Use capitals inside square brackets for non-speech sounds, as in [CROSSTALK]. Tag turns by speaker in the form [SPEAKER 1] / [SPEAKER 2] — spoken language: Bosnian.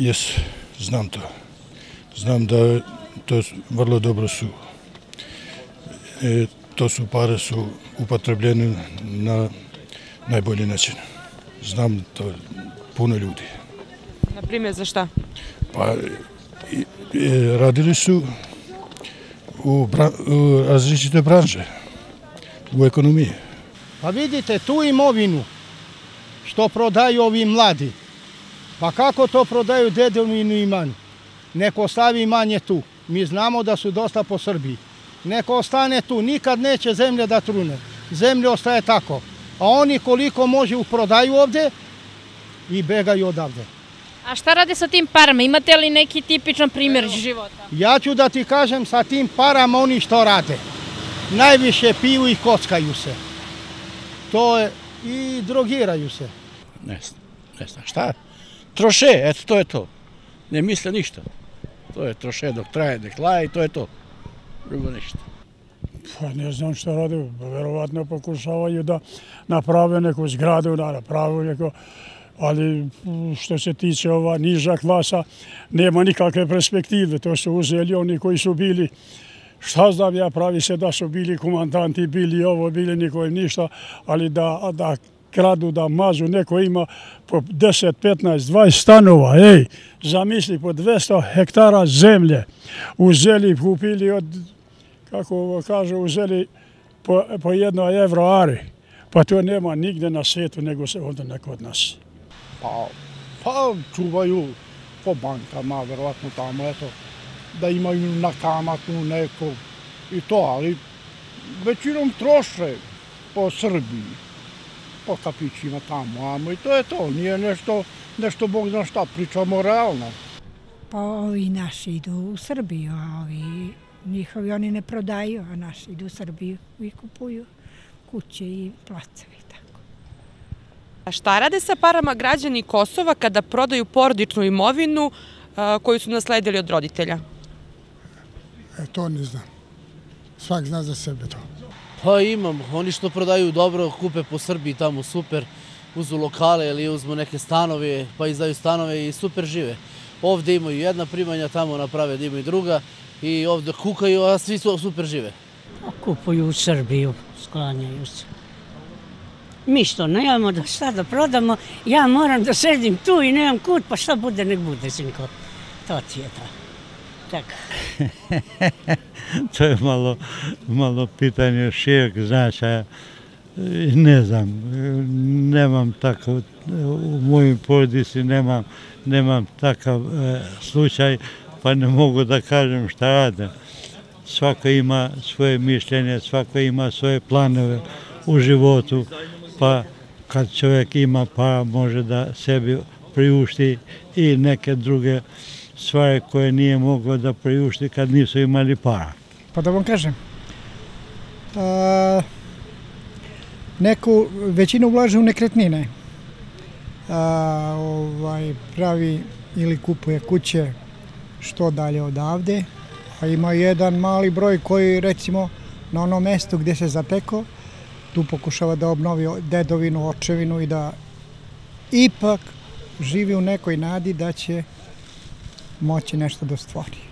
[SPEAKER 1] Jes, znam to. Znam da to vrlo dobro su. E, to su pare su upotrebljene na najbolji način. Znam to puno ljudi.
[SPEAKER 2] Na primjer, za šta?
[SPEAKER 1] Pa, radili su u, u različite branže, u ekonomiji.
[SPEAKER 3] Pa vidite, tu imovinu što prodaju ovi mladi, pa kako to prodaju dedovinu imanu? Neko stavi manje tu. Mi znamo da su dosta po Srbiji. Neko ostane tu, nikad neće zemlja da trune. Zemlja ostaje tako. A oni koliko može prodaju ovde i begaju odavde.
[SPEAKER 4] A šta rade sa tim parama? Imate li neki tipičan primjer života?
[SPEAKER 3] Ja ću da ti kažem sa tim parama oni što rade. Najviše piju i kockaju se. To je i drogiraju se.
[SPEAKER 5] Ne znam, ne znam šta. Troše, eto to je to. Ne misle ništa. To je troše dok traje, dok laje i to je to. Drugo ništa.
[SPEAKER 6] Pa ne znam što rade, pa verovatno pokušavaju da naprave neku zgradu, da naprave neko ali što se tiče ova niža klasa, nema nikakve perspektive. To su uzeli oni koji su bili, šta znam ja, pravi se da su bili komandanti, bili ovo, bili niko ništa, ali da, da kradu, da mažu, neko ima po 10, 15, 20 stanova, ej, zamisli, po 200 hektara zemlje, uzeli, kupili od, kako kaže, uzeli po, po jedno evro ari, pa to nema nigde na svijetu nego se ovdje neko od nas.
[SPEAKER 7] Pa, pa čuvaju po bankama, verovatno tamo, eto, da imaju na kamatu neko i to, ali većinom troše po Srbiji, po kapićima tamo, amo i to je to, nije nešto, nešto Bog zna šta, pričamo realno.
[SPEAKER 8] Pa ovi naši idu u Srbiju, a ovi njihovi oni ne prodaju, a naši idu u Srbiju i kupuju kuće i placevi.
[SPEAKER 2] A šta rade sa parama građani Kosova kada prodaju porodičnu imovinu koju su nasledili od roditelja?
[SPEAKER 9] E, to ne znam. Svak zna za sebe to.
[SPEAKER 10] Pa imam. Oni što prodaju dobro, kupe po Srbiji tamo super, uzu lokale ili uzmu neke stanove, pa izdaju stanove i super žive. Ovde imaju jedna primanja, tamo naprave da imaju druga i ovde kukaju, a svi su super žive.
[SPEAKER 11] Kupuju u Srbiju, sklanjaju se mi što nemamo da šta da prodamo, ja moram da sedim tu i nemam kut, pa šta bude, nek bude, sinko. To ti je tako. Tako. [LAUGHS]
[SPEAKER 12] to je malo, malo pitanje širog značaja. Ne znam, nemam tako, u mojim porodici nemam, nemam takav e, slučaj, pa ne mogu da kažem šta rade. Svako ima svoje mišljenje, svako ima svoje planove u životu pa kad čovjek ima pa može da sebi priušti i neke druge stvari koje nije mogao da priušti kad nisu imali para.
[SPEAKER 13] Pa da vam kažem, a, neku većinu ulaže u nekretnine, a, ovaj, pravi ili kupuje kuće što dalje odavde, a ima jedan mali broj koji recimo na onom mestu gdje se zateko, tu pokušava da obnovi dedovinu, očevinu i da ipak živi u nekoj nadi da će moći nešto da stvori.